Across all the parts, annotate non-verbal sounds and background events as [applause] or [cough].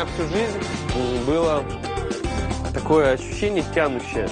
меня всю жизнь было такое ощущение тянущее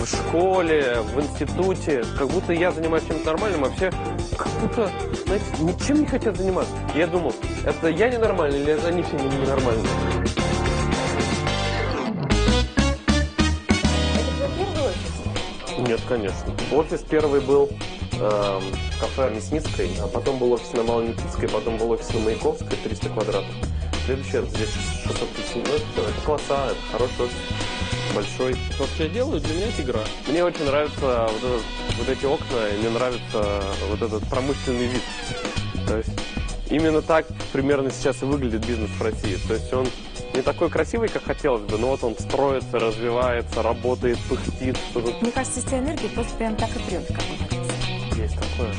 в школе, в институте, как будто я занимаюсь чем-то нормальным, а вообще как будто, знаете, ничем не хотят заниматься. Я думал, это я ненормальный или это они все не- ненормальные? Нет, конечно. Офис первый был в кафе Мясницкой, а потом был офис на Малоникитской, потом был офис на Маяковской, 300 квадратов. Следующий это здесь 650. Ну, это, это класса, это хороший офис, большой. То, что я делаю, для меня это игра. Мне очень нравятся вот, этот- вот эти окна, и мне нравится вот этот промышленный вид. То есть именно так примерно сейчас и выглядит бизнес в России. То есть он не такой красивый, как хотелось бы, но вот он строится, развивается, работает, пыхтит, Мне кажется, из тебя энергии просто прям так и прет, как говорится. есть такое.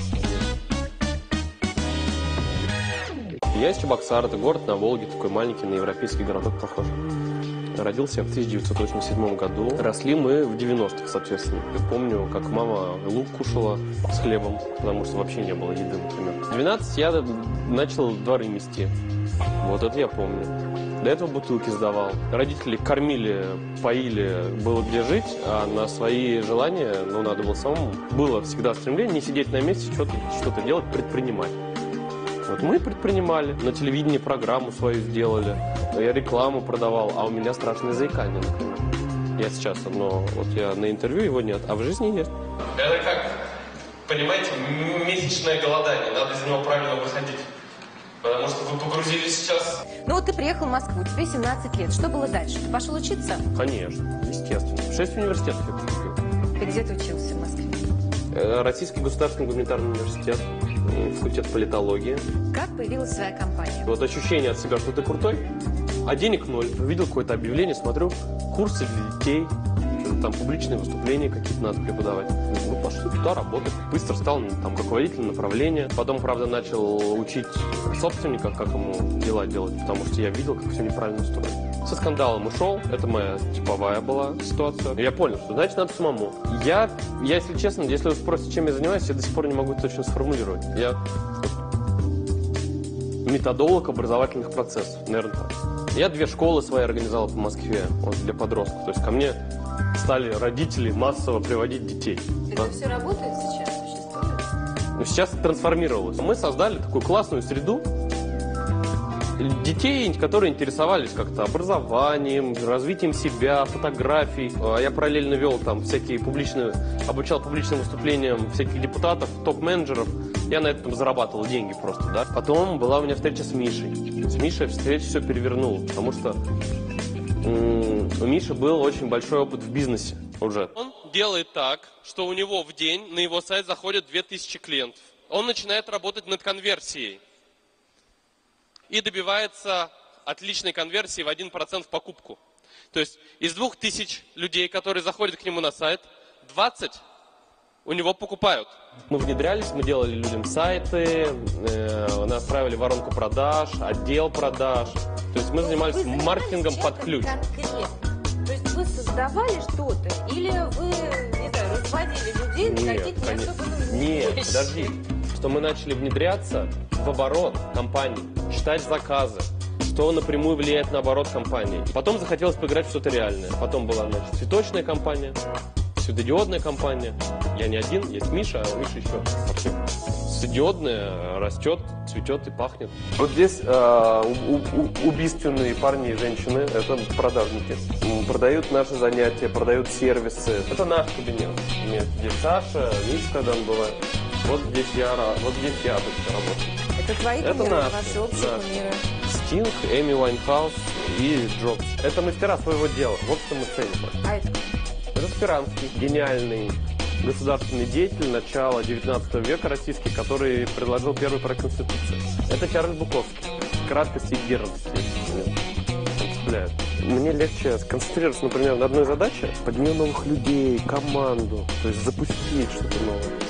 Я из Чебоксар, это город на Волге, такой маленький, на европейский городок похож. Родился я в 1987 году. Росли мы в 90-х, соответственно. Я помню, как мама лук кушала с хлебом, потому что вообще не было еды, например. В 12 я начал дворы мести. Вот это я помню. До этого бутылки сдавал. Родители кормили, поили, было где жить, а на свои желания, ну, надо было самому. Было всегда стремление не сидеть на месте, что-то что делать, предпринимать. Вот мы предпринимали, на телевидении программу свою сделали, я рекламу продавал, а у меня страшное заикание, например. Я сейчас одно, вот я на интервью его нет, а в жизни есть. Это как, понимаете, месячное голодание, надо из него правильно выходить. Потому что вы погрузились сейчас Ну вот ты приехал в Москву, тебе 17 лет. Что было дальше? Ты пошел учиться? Конечно, естественно. Шесть университетов я поступил. Ты где ты учился в Москве? Э, Российский государственный гуманитарный университет, э, факультет политологии. Как появилась своя компания? Вот ощущение от себя, что ты крутой, а денег ноль. Увидел какое-то объявление, смотрю, курсы для детей, там публичные выступления какие-то надо преподавать. Ну, пошли туда работать. Быстро стал там руководителем направления. Потом, правда, начал учить собственника, как ему дела делать, потому что я видел, как все неправильно устроено. Со скандалом ушел, это моя типовая была ситуация. Я понял, что значит надо самому. Я, я, если честно, если вы спросите, чем я занимаюсь, я до сих пор не могу точно сформулировать. Я методолог образовательных процессов, наверное, так. Я две школы свои организовал по Москве вот, для подростков. То есть ко мне стали родители массово приводить детей. Да. все работает сейчас, существует? Но сейчас это трансформировалось. Мы создали такую классную среду детей, которые интересовались как-то образованием, развитием себя, фотографией. А Я параллельно вел там всякие публичные, обучал публичным выступлениям всяких депутатов, топ-менеджеров. Я на этом зарабатывал деньги просто, да. Потом была у меня встреча с Мишей. С Мишей встреча все перевернула, потому что у Миши был очень большой опыт в бизнесе уже. Он делает так, что у него в день на его сайт заходит 2000 клиентов. Он начинает работать над конверсией и добивается отличной конверсии в 1% в покупку. То есть из 2000 людей, которые заходят к нему на сайт, 20 у него покупают. Мы внедрялись, мы делали людям сайты, э, настраивали воронку продаж, отдел продаж. То есть мы занимались Вы занимались маркетингом под ключ. конкретно? То есть вы создавали что-то? Или вы, не знаю, разводили людей на какие-то не конечно. особо нужные Нет, [laughs] подожди. Что мы начали внедряться в оборот компании, читать заказы, что напрямую влияет на оборот компании. Потом захотелось поиграть в что-то реальное. Потом была, значит, цветочная компания, светодиодная компания. Я не один, есть Миша, а у Миши еще светодиодная растет, цветет и пахнет. Вот здесь э, у- у- убийственные парни и женщины, это продажники. Продают наши занятия, продают сервисы. Это наш кабинет. Нет, здесь Саша, Миша, когда он бывает. Вот здесь я, вот здесь я обычно работаю. Это твои Это кумиры, наши, ваши общие наши. кумиры. Стинг, Эми Уайнхаус и Джобс. Это мастера своего дела. Вот что мы ценим. А это Это Спиранский, гениальный государственный деятель начала 19 века российский, который предложил первый проект Конституции. Это Чарльз Буковский. Краткость и гербость. цепляет. Мне легче сконцентрироваться, например, на одной задаче, поднять новых людей, команду, то есть запустить что-то новое.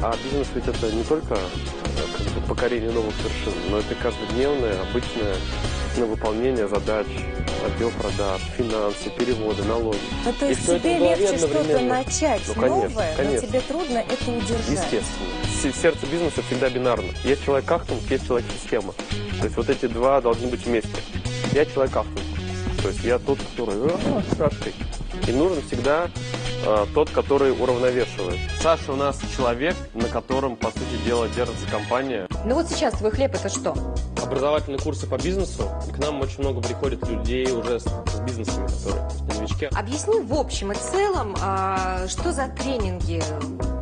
А бизнес ведь это не только э, как бы, покорение новых вершин, но это каждодневное, обычное ну, выполнение задач, отдел продаж, финансы, переводы, налоги. Ну, то И есть это тебе легче что-то начать Ну, конечно, новое, конечно. но тебе трудно это удержать. Естественно. Сердце бизнеса всегда бинарно. Есть человек кахтунг, есть человек система. То есть вот эти два должны быть вместе. Я человек автор. То есть я тот, который «А, шашкой. И нужен всегда э, тот, который уравновешивает. Саша у нас человек, на котором, по сути дела, держится компания. Ну вот сейчас твой хлеб это что? Образовательные курсы по бизнесу. И к нам очень много приходит людей уже с, с бизнесами, которые новички. Объясни в общем и целом, а, что за тренинги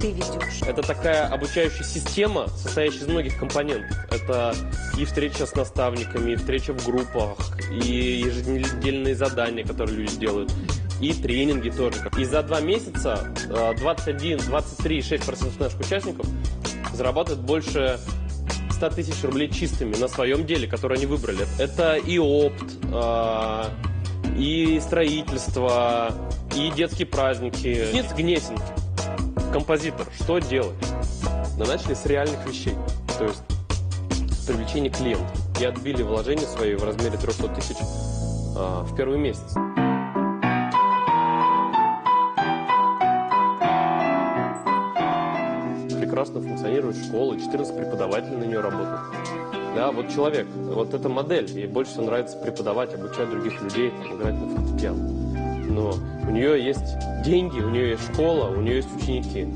ты ведешь? Это такая обучающая система, состоящая из многих компонентов. Это и встреча с наставниками, и встреча в группах, и еженедельные задания, которые люди делают, и тренинги тоже. И за два месяца 21, 23,6% наших участников зарабатывают больше 100 тысяч рублей чистыми на своем деле, которое они выбрали. Это и опт, а, и строительство, и детские праздники. Ниц Гнесин, композитор, что делать? Мы начали с реальных вещей, то есть привлечение клиентов. И отбили вложения свои в размере 300 тысяч а, в первый месяц. Прекрасно функционирует школа, 14 преподавателей на нее работают. Да, вот человек, вот эта модель, ей больше всего нравится преподавать, обучать других людей, играть на фортепиано. Но у нее есть деньги, у нее есть школа, у нее есть ученики.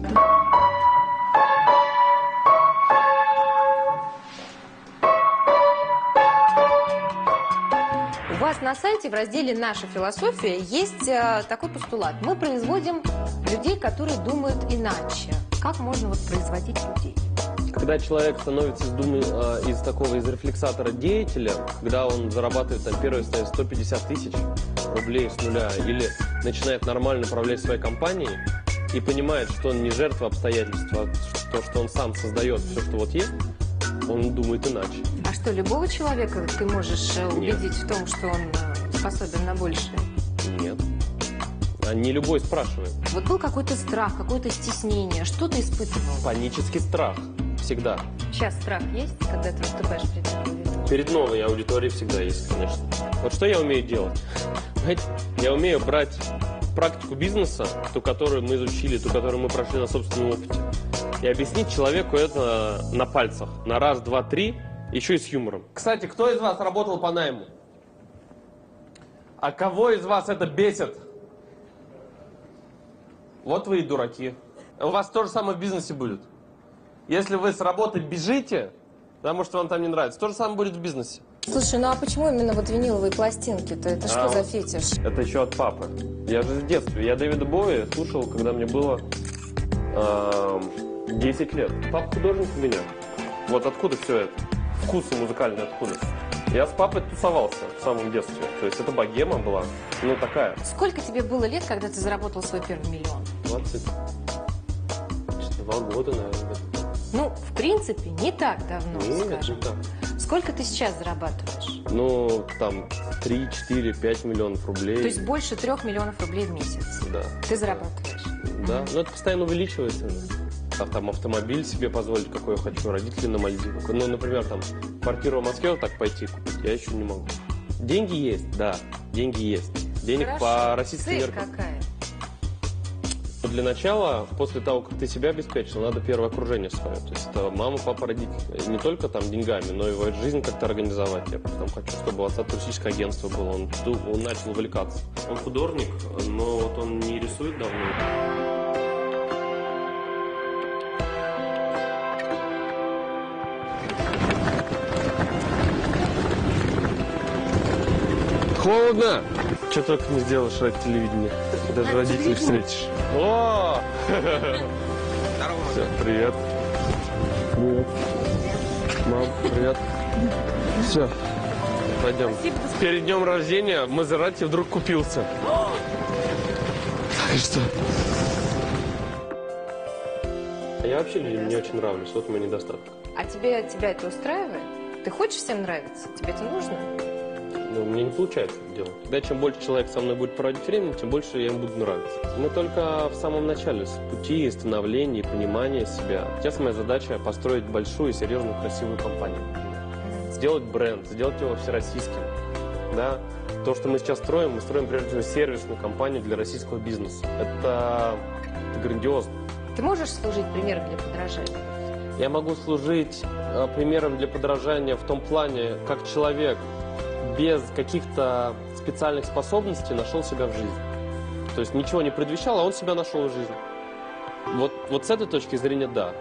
У вас на сайте в разделе «Наша философия» есть э, такой постулат. Мы производим людей, которые думают иначе. Как можно вот производить людей? Когда человек становится из, думы, э, из такого, из рефлексатора деятеля, когда он зарабатывает там первые ставит 150 тысяч рублей с нуля или начинает нормально управлять своей компанией и понимает, что он не жертва обстоятельств, а то, что он сам создает все, что вот есть, он думает иначе. А что, любого человека ты можешь э, убедить в том, что он э, способен на большее? Нет. А не любой спрашивает. Вот был какой-то страх, какое-то стеснение. Что ты испытывал? Панический страх. Всегда. Сейчас страх есть, когда ты выступаешь перед аудиторией? Перед новой аудиторией всегда есть, конечно. Вот что я умею делать? Знаете, я умею брать практику бизнеса, ту, которую мы изучили, ту, которую мы прошли на собственном опыте, и объяснить человеку это на пальцах. На раз, два, три, еще и с юмором. Кстати, кто из вас работал по найму? А кого из вас это бесит? Вот вы и дураки. У вас то же самое в бизнесе будет. Если вы с работы бежите, потому что вам там не нравится, то же самое будет в бизнесе. Слушай, ну а почему именно вот виниловые пластинки-то? Это что А, за вот. фетиш? Это еще от папы. Я же в детстве. Я Дэвида Боуи слушал, когда мне было эм, 10 лет. Папа художник у меня. Вот откуда все это? Вкусы музыкальные откуда? Я с папой тусовался в самом детстве. То есть это богема была. Ну, такая. Сколько тебе было лет, когда ты заработал свой первый миллион? 22 года, наверное. Ну, в принципе, не так давно, Нет, скажем. не так. Сколько ты сейчас зарабатываешь? Ну, там 3, 4, 5 миллионов рублей. То есть больше трех миллионов рублей в месяц Да. ты зарабатываешь. Да, но это постоянно увеличивается. Там автомобиль себе позволить, какой я хочу, родители на Мальдивах. Ну, например, там квартиру в Москве вот так пойти купить, я еще не могу. Деньги есть, да, деньги есть. Денег Хорошо. по российским Цель меркам. какая? Для начала, после того, как ты себя обеспечил, надо первое окружение свое. То есть это мама, папа, родители. Не только там деньгами, но и вот жизнь как-то организовать. Я потом хочу, чтобы у отца туристическое агентство было. Он, он начал увлекаться. Он художник, но вот он не рисует давно. Холодно! Что только не сделаешь ради телевидения. Даже родителей встретишь. О! Все, привет. Привет. Мам, привет. Все, пойдем. Перед днем рождения Мазерати вдруг купился. Так что... А Я вообще людям не очень нравлюсь, вот мой недостаток. А тебе, тебя это устраивает? Ты хочешь всем нравиться? Тебе это нужно? Но мне не получается это делать. Когда чем больше человек со мной будет проводить времени, тем больше я ему буду нравиться. Мы только в самом начале с пути становления и понимания себя. Сейчас моя задача построить большую, серьезную, красивую компанию. Сделать бренд, сделать его всероссийским. Да? То, что мы сейчас строим, мы строим прежде всего сервисную компанию для российского бизнеса. Это, это грандиозно. Ты можешь служить примером для подражания? Я могу служить э, примером для подражания в том плане, как человек без каких-то специальных способностей нашел себя в жизни. То есть ничего не предвещал, а он себя нашел в жизни. Вот, вот с этой точки зрения, да.